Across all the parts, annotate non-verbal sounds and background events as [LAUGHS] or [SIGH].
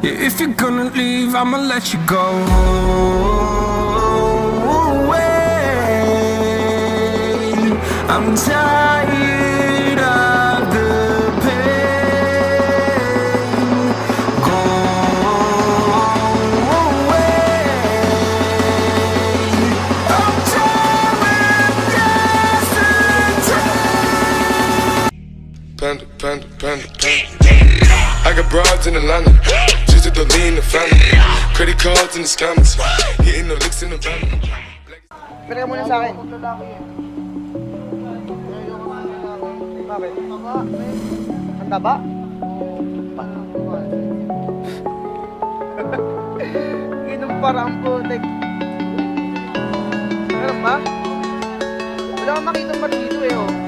Yeah, if you're gonna leave, I'ma let you go. Away. I'm tired of the pain. Go away. I'm tired of yesterday. Panda, panda, panda, panda. I got broads in Atlanta, just to the lean the family. Credit cards in the scammers, hitting the licks in the van. Pera muna sa akin. Bakit? Ang taba? Ganun [LAUGHS] parang putik. Meron ba? Wala akong makita pa dito eh oh.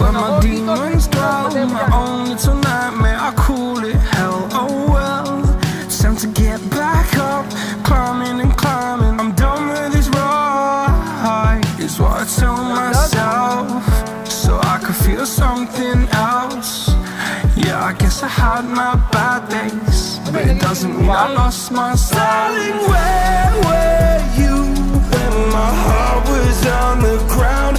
where my demons dwell. My own little nightmare, I call it hell. Oh well, it's time to get back up, climbing and climbing. I'm done with this ride, is what I tell myself, so I could feel something else. Yeah, I guess I had my bad days, but it doesn't mean I lost my styling. Where were you when my heart was on the ground?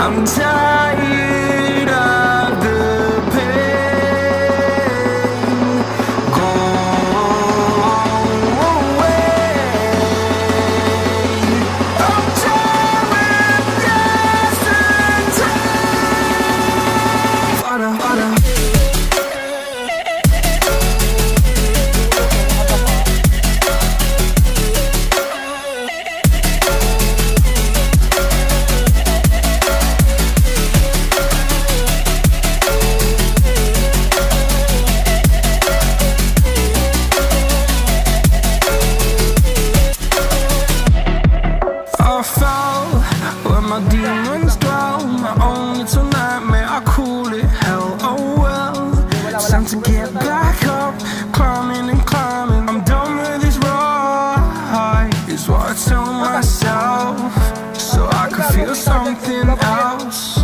I'm tired else.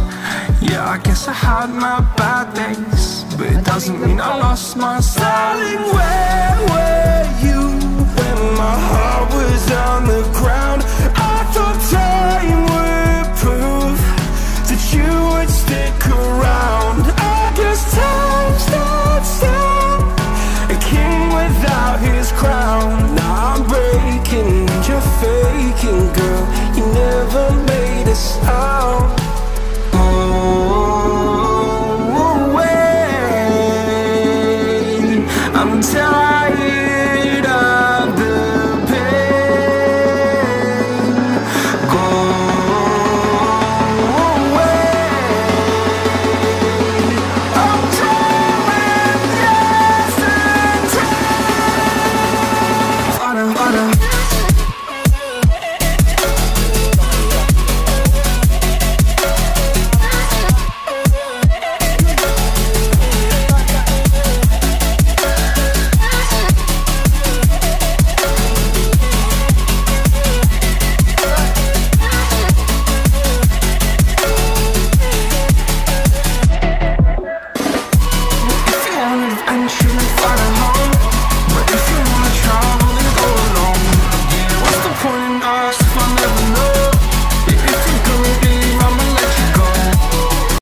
Yeah, I guess I had my bad days, but it doesn't mean I lost my Darling, where were you when my heart was on the ground? I thought time would prove that you would stick around.